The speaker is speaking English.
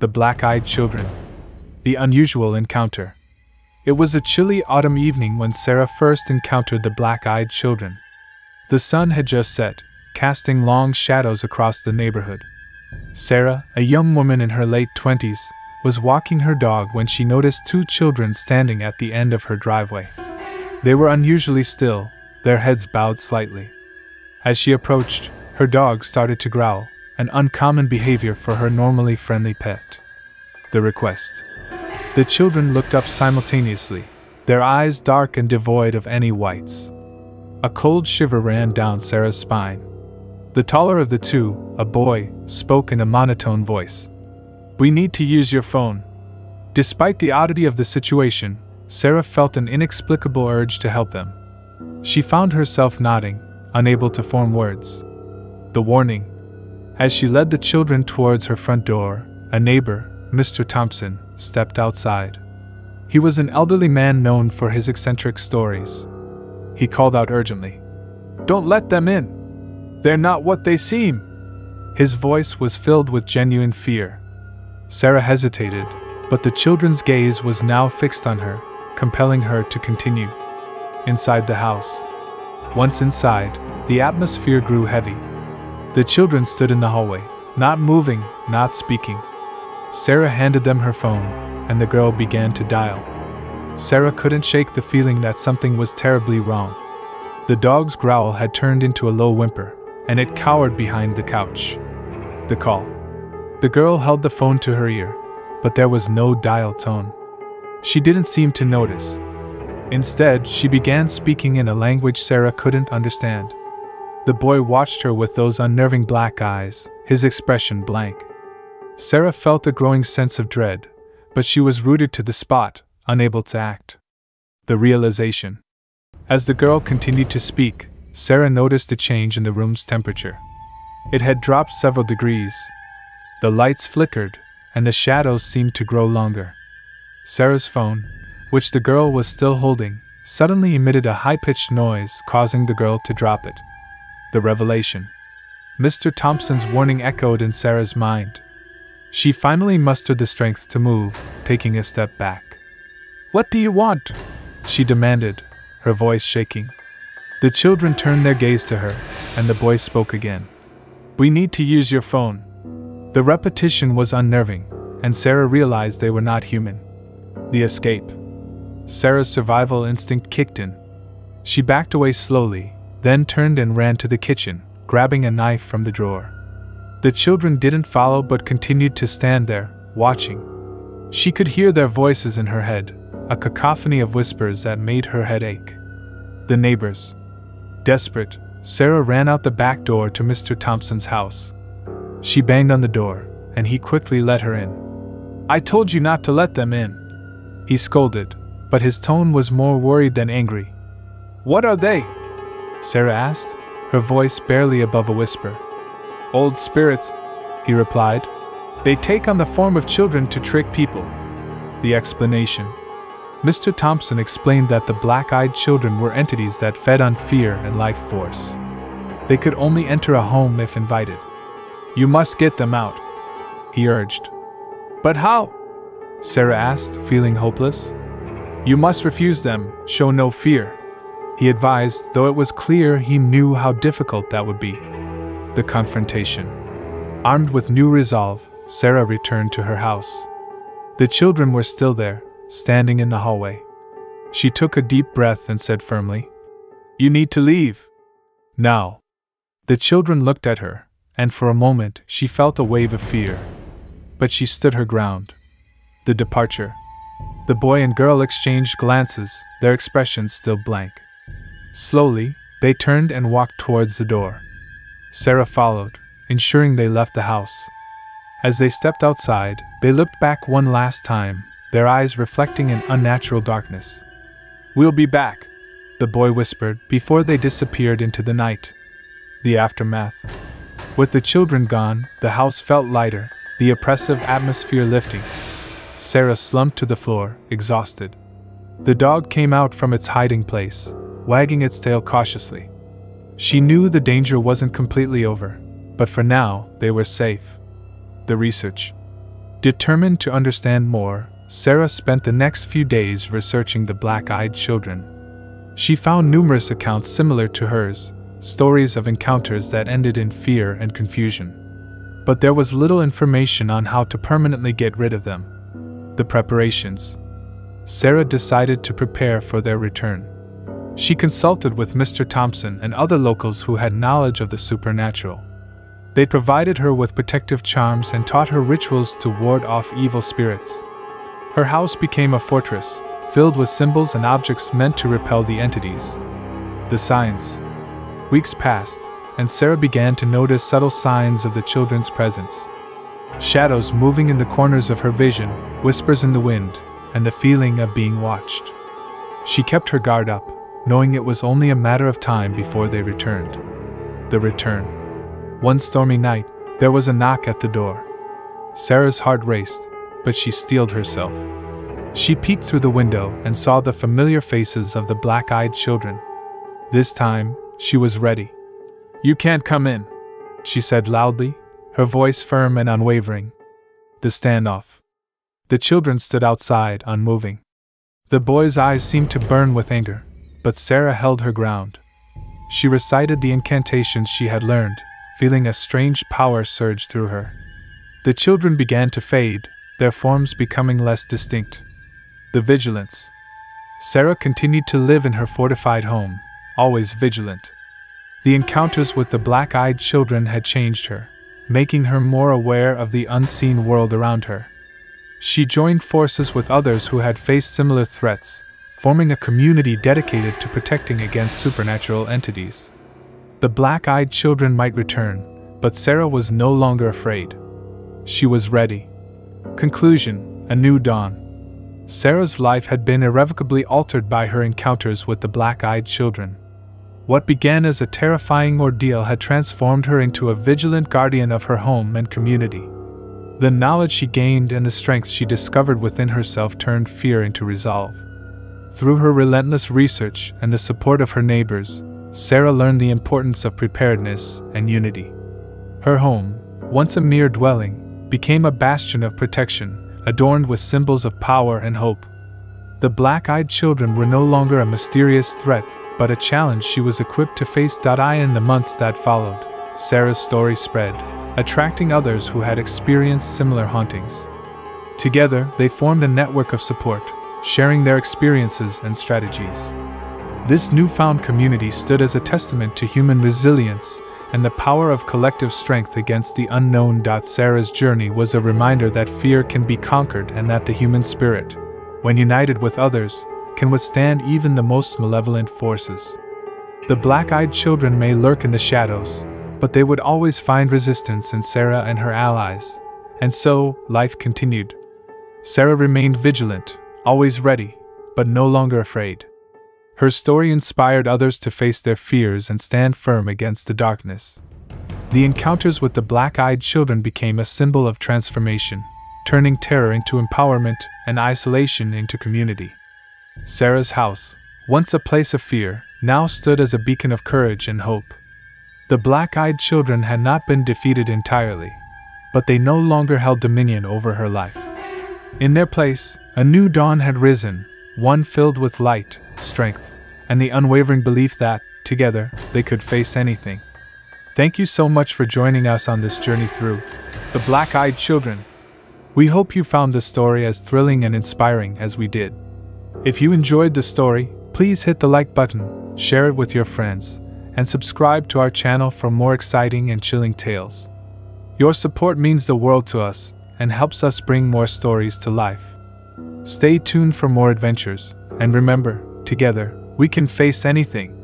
The black eyed children. The unusual encounter. It was a chilly autumn evening when Sarah first encountered the black eyed children. The sun had just set, casting long shadows across the neighborhood. Sarah, a young woman in her late twenties, was walking her dog when she noticed two children standing at the end of her driveway. They were unusually still, their heads bowed slightly. As she approached, her dog started to growl, an uncommon behavior for her normally friendly pet. The request. The children looked up simultaneously, their eyes dark and devoid of any whites. A cold shiver ran down Sarah's spine. The taller of the two, a boy, spoke in a monotone voice. We need to use your phone. Despite the oddity of the situation, Sarah felt an inexplicable urge to help them. She found herself nodding, unable to form words. The warning. As she led the children towards her front door, a neighbor, Mr. Thompson, stepped outside. He was an elderly man known for his eccentric stories. He called out urgently, Don't let them in! They're not what they seem! His voice was filled with genuine fear. Sarah hesitated, but the children's gaze was now fixed on her, compelling her to continue. Inside the house. Once inside, the atmosphere grew heavy. The children stood in the hallway, not moving, not speaking. Sarah handed them her phone, and the girl began to dial. Sarah couldn't shake the feeling that something was terribly wrong. The dog's growl had turned into a low whimper, and it cowered behind the couch. The call. The girl held the phone to her ear, but there was no dial tone. She didn't seem to notice. Instead, she began speaking in a language Sarah couldn't understand. The boy watched her with those unnerving black eyes, his expression blank. Sarah felt a growing sense of dread, but she was rooted to the spot, unable to act. The realization. As the girl continued to speak, Sarah noticed a change in the room's temperature. It had dropped several degrees, the lights flickered, and the shadows seemed to grow longer. Sarah's phone, which the girl was still holding, suddenly emitted a high pitched noise, causing the girl to drop it. The revelation. Mr. Thompson's warning echoed in Sarah's mind. She finally mustered the strength to move, taking a step back. What do you want? she demanded, her voice shaking. The children turned their gaze to her, and the boy spoke again. We need to use your phone. The repetition was unnerving, and Sarah realized they were not human. The escape. Sarah's survival instinct kicked in. She backed away slowly, then turned and ran to the kitchen, grabbing a knife from the drawer. The children didn't follow but continued to stand there, watching. She could hear their voices in her head, a cacophony of whispers that made her head ache. The neighbors. Desperate, Sarah ran out the back door to Mr. Thompson's house. She banged on the door, and he quickly let her in. I told you not to let them in. He scolded, but his tone was more worried than angry. What are they? Sarah asked, her voice barely above a whisper. Old spirits, he replied. They take on the form of children to trick people. The explanation. Mr. Thompson explained that the black eyed children were entities that fed on fear and life force. They could only enter a home if invited. You must get them out, he urged. But how? Sarah asked, feeling hopeless. You must refuse them, show no fear, he advised, though it was clear he knew how difficult that would be. The confrontation. Armed with new resolve, Sarah returned to her house. The children were still there, standing in the hallway. She took a deep breath and said firmly, You need to leave. Now. The children looked at her, and for a moment she felt a wave of fear. But she stood her ground. The departure. The boy and girl exchanged glances, their expressions still blank. Slowly, they turned and walked towards the door. Sarah followed, ensuring they left the house. As they stepped outside, they looked back one last time, their eyes reflecting an unnatural darkness. We'll be back, the boy whispered before they disappeared into the night. The aftermath. With the children gone, the house felt lighter, the oppressive atmosphere lifting. Sarah slumped to the floor, exhausted. The dog came out from its hiding place, wagging its tail cautiously. She knew the danger wasn't completely over, but for now, they were safe. The research. Determined to understand more, Sarah spent the next few days researching the black eyed children. She found numerous accounts similar to hers, stories of encounters that ended in fear and confusion. But there was little information on how to permanently get rid of them. The preparations. Sarah decided to prepare for their return. She consulted with Mr. Thompson and other locals who had knowledge of the supernatural. They provided her with protective charms and taught her rituals to ward off evil spirits. Her house became a fortress, filled with symbols and objects meant to repel the entities. The signs. Weeks passed, and Sarah began to notice subtle signs of the children's presence. Shadows moving in the corners of her vision, whispers in the wind, and the feeling of being watched. She kept her guard up, knowing it was only a matter of time before they returned. The return. One stormy night, there was a knock at the door. Sarah's heart raced, but she steeled herself. She peeked through the window and saw the familiar faces of the black eyed children. This time, she was ready. You can't come in, she said loudly, her voice firm and unwavering. The standoff. The children stood outside, unmoving. The boy's eyes seemed to burn with anger, but Sarah held her ground. She recited the incantations she had learned, feeling a strange power surge through her. The children began to fade, their forms becoming less distinct. The vigilance. Sarah continued to live in her fortified home, always vigilant. The encounters with the black eyed children had changed her, making her more aware of the unseen world around her. She joined forces with others who had faced similar threats, forming a community dedicated to protecting against supernatural entities. The black eyed children might return, but Sarah was no longer afraid. She was ready. Conclusion A new dawn. Sarah's life had been irrevocably altered by her encounters with the black eyed children. What began as a terrifying ordeal had transformed her into a vigilant guardian of her home and community. The knowledge she gained and the strength she discovered within herself turned fear into resolve. Through her relentless research and the support of her neighbors, Sarah learned the importance of preparedness and unity. Her home, once a mere dwelling, became a bastion of protection, adorned with symbols of power and hope. The black eyed children were no longer a mysterious threat, but a challenge she was equipped to face. I in the months that followed, Sarah's story spread, attracting others who had experienced similar hauntings. Together, they formed a network of support, sharing their experiences and strategies. This newfound community stood as a testament to human resilience and the power of collective strength against the unknown. Sarah's journey was a reminder that fear can be conquered and that the human spirit, when united with others, can withstand even the most malevolent forces. The black eyed children may lurk in the shadows, but they would always find resistance in Sarah and her allies. And so, life continued. Sarah remained vigilant, always ready, but no longer afraid. Her story inspired others to face their fears and stand firm against the darkness. The encounters with the black eyed children became a symbol of transformation, turning terror into empowerment and isolation into community. Sarah's house, once a place of fear, now stood as a beacon of courage and hope. The black eyed children had not been defeated entirely, but they no longer held dominion over her life. In their place, a new dawn had risen, one filled with light, strength, and the unwavering belief that, together, they could face anything. Thank you so much for joining us on this journey through The Black Eyed Children. We hope you found the story as thrilling and inspiring as we did. If you enjoyed the story, please hit the like button, share it with your friends, and subscribe to our channel for more exciting and chilling tales. Your support means the world to us and helps us bring more stories to life. Stay tuned for more adventures, and remember, together, we can face anything.